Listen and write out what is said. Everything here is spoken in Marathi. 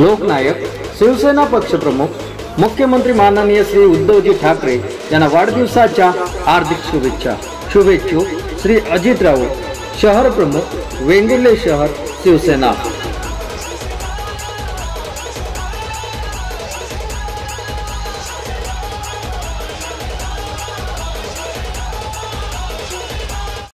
लोकनायक शिवसेना पक्षप्रमुख मुख्यमंत्री माननीय श्री उद्धवजी ठाकरे यांना वाढदिवसाच्या हार्दिक शुभेच्छा. शुभेच्छू श्री अजित राऊत शहर प्रमुख वेंगुर्ले शहर शिवसेना.